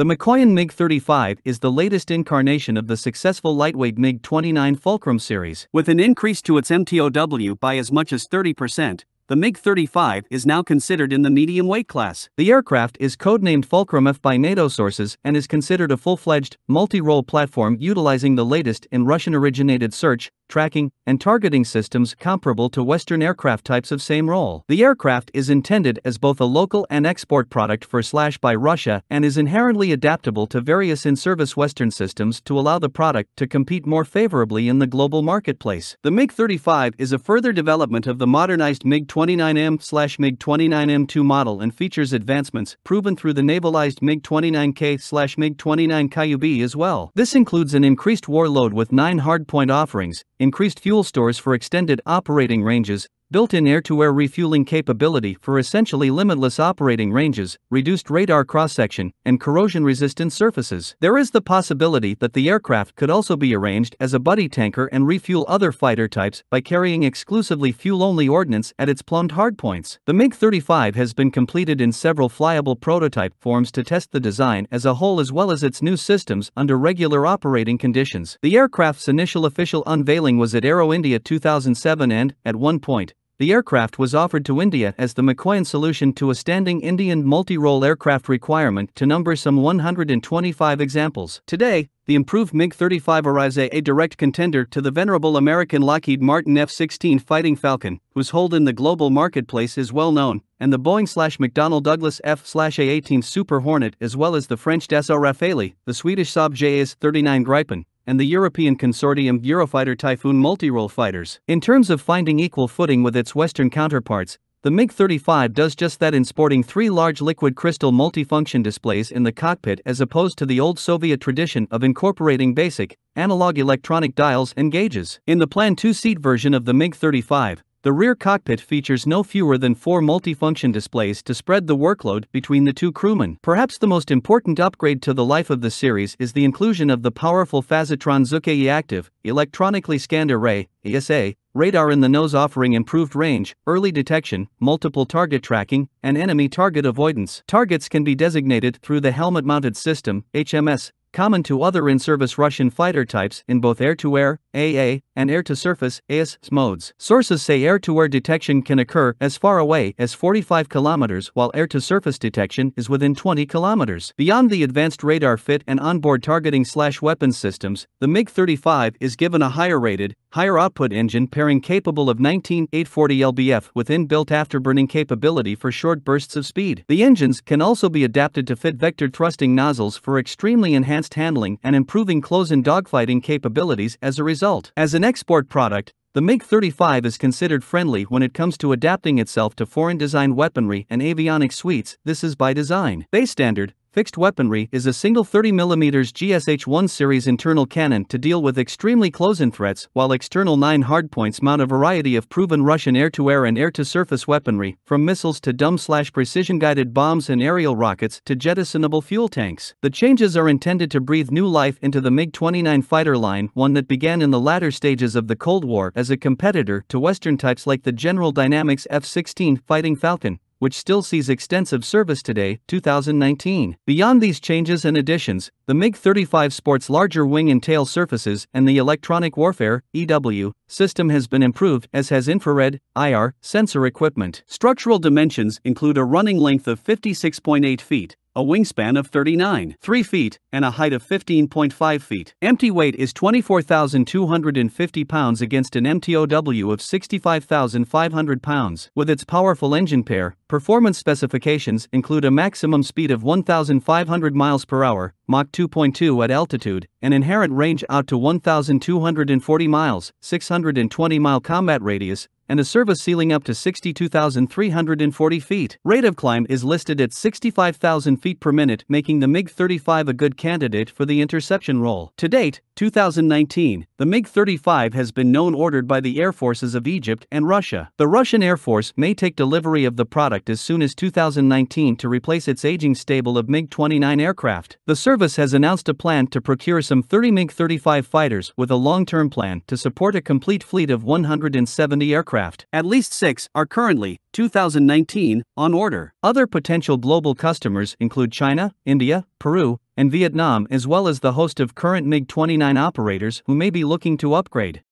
The Mikoyan MiG-35 is the latest incarnation of the successful lightweight MiG-29 Fulcrum series. With an increase to its MTOW by as much as 30%, the MiG-35 is now considered in the medium weight class. The aircraft is codenamed Fulcrum F by NATO sources and is considered a full-fledged, multi-role platform utilizing the latest in Russian-originated search, tracking, and targeting systems comparable to Western aircraft types of same role. The aircraft is intended as both a local and export product for slash by Russia and is inherently adaptable to various in-service Western systems to allow the product to compete more favorably in the global marketplace. The MiG-35 is a further development of the modernized MiG-29M slash MiG-29M2 model and features advancements proven through the navalized MiG-29K slash MiG-29 KUB as well. This includes an increased warload with 9 hardpoint offerings, increased fuel stores for extended operating ranges, built-in air-to-air refueling capability for essentially limitless operating ranges, reduced radar cross-section, and corrosion-resistant surfaces. There is the possibility that the aircraft could also be arranged as a buddy tanker and refuel other fighter types by carrying exclusively fuel-only ordnance at its plumbed hardpoints. The MiG-35 has been completed in several flyable prototype forms to test the design as a whole as well as its new systems under regular operating conditions. The aircraft's initial official unveiling was at Aero India 2007 and, at one point, the aircraft was offered to India as the Mikoyan solution to a standing Indian multi-role aircraft requirement to number some 125 examples. Today, the improved MiG-35 arises a direct contender to the venerable American Lockheed Martin F-16 Fighting Falcon, whose hold in the global marketplace is well known, and the Boeing-McDonnell Douglas F-A-18 Super Hornet as well as the French Dassault Rafale, the Swedish Saab JAS-39 Gripen, and the European consortium Eurofighter Typhoon multi-role fighters. In terms of finding equal footing with its Western counterparts, the MiG-35 does just that in sporting three large liquid crystal multifunction displays in the cockpit as opposed to the old Soviet tradition of incorporating basic, analog electronic dials and gauges. In the planned two-seat version of the MiG-35, the rear cockpit features no fewer than four multifunction displays to spread the workload between the two crewmen. Perhaps the most important upgrade to the life of the series is the inclusion of the powerful Phazotron Zhuk Active, electronically scanned array, ESA, radar in the nose offering improved range, early detection, multiple target tracking, and enemy target avoidance. Targets can be designated through the helmet mounted system, HMS, common to other in-service Russian fighter types in both air-to-air, AA, and air-to-surface, AS, modes. Sources say air-to-air detection can occur as far away as 45 kilometers while air-to-surface detection is within 20 kilometers. Beyond the advanced radar fit and onboard targeting slash weapons systems, the MiG-35 is given a higher rated, higher output engine pairing capable of 19,840 lbf with inbuilt afterburning capability for short bursts of speed. The engines can also be adapted to fit vector thrusting nozzles for extremely enhanced handling and improving close-in dogfighting capabilities as a result. As an export product, the MiG-35 is considered friendly when it comes to adapting itself to foreign-designed weaponry and avionics suites, this is by design. Base standard, Fixed weaponry is a single 30mm GSH-1 series internal cannon to deal with extremely close-in threats, while external 9 hardpoints mount a variety of proven Russian air-to-air and air-to-surface weaponry, from missiles to dumb-slash-precision-guided bombs and aerial rockets to jettisonable fuel tanks. The changes are intended to breathe new life into the MiG-29 fighter line, one that began in the latter stages of the Cold War as a competitor to Western types like the General Dynamics F-16 Fighting Falcon which still sees extensive service today, 2019. Beyond these changes and additions, the MiG-35 sports larger wing and tail surfaces and the electronic warfare EW system has been improved as has infrared IR sensor equipment. Structural dimensions include a running length of 56.8 feet, a wingspan of 39, 3 feet, and a height of 15.5 feet. Empty weight is 24,250 pounds against an MTOW of 65,500 pounds. With its powerful engine pair, performance specifications include a maximum speed of 1,500 miles per hour, Mach 2.2 at altitude, an inherent range out to 1,240 miles, 620 mile combat radius, and a service ceiling up to 62,340 feet. Rate of climb is listed at 65,000 feet per minute, making the MiG-35 a good candidate for the interception role. To date, 2019, the MiG-35 has been known ordered by the air forces of Egypt and Russia. The Russian Air Force may take delivery of the product as soon as 2019 to replace its aging stable of MiG-29 aircraft. The service has announced a plan to procure some 30 MiG-35 fighters with a long-term plan to support a complete fleet of 170 aircraft aircraft. At least six are currently, 2019, on order. Other potential global customers include China, India, Peru, and Vietnam as well as the host of current MiG 29 operators who may be looking to upgrade.